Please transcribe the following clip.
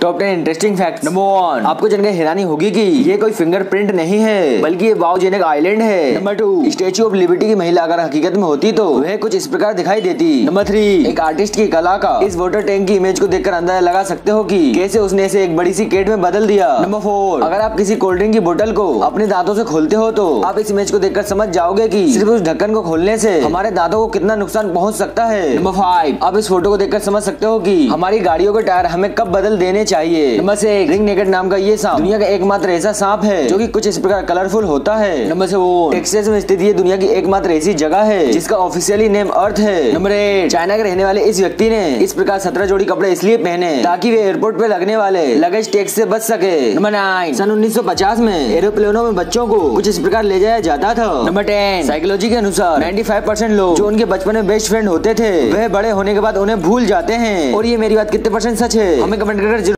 Top ten interesting fact number one आपको जानकर हैरानी होगी कि ये कोई फिंगरप्रिंट नहीं है बल्कि ये वाओजेनिक आइलैंड है. Number two statue of liberty की महिला अगर हकीकत में होती तो वह कुछ इस प्रकार दिखाई देती. नंबर थ्री एक आर्टिस्ट की कला का इस वाटर टैंक की इमेज को देखकर अंदाज़ा लगा सकते हो कि कैसे उसने इसे एक बड़ी सी केट में बदल दिया. नंबर फोर अगर आप किसी कोल्ड ड्रिंक की बोतल को अपने दांतों से खोलते हो तो आप इस इमेज को देखकर समझ जाओगे की सिर्फ़ उस ढक्कन को खोलने से हमारे दांतों को कितना नुकसान पहुँच सकता है. नंबर फाइव आप इस फ़ोटो को देखकर समझ सकते हो की हमारी गाड़ियों के टायर हमें कब बदल देने चाहिए। नंबर सिक्स रिंग नेकेट नाम का ये सांप। दुनिया का एकमात्र ऐसा सांप है जो कि कुछ इस प्रकार कलरफुल होता है। नंबर सेवन टेक्सास में स्थित ये दुनिया की एकमात्र ऐसी जगह है जिसका ऑफिशियली नेम अर्थ है। Number eight. चाइना के रहने वाले इस व्यक्ति ने इस प्रकार सत्रह जोड़ी कपड़े इसलिए पहने ताकि वे एयरपोर्ट पे लगने वाले लगेज टैक्स से बच सके। Number nine. सन 1950 में एरोप्लेनों में बच्चों को कुछ इस प्रकार ले जाया जाता था। Number ten. साइकोलॉजी के अनुसार 95 परसेंट लोग जो उनके बचपन में बेस्ट फ्रेंड होते थे वह बड़े होने के बाद उन्हें भूल जाते हैं। और ये मेरी बात कितने परसेंट सच है? हमें कमेंट कर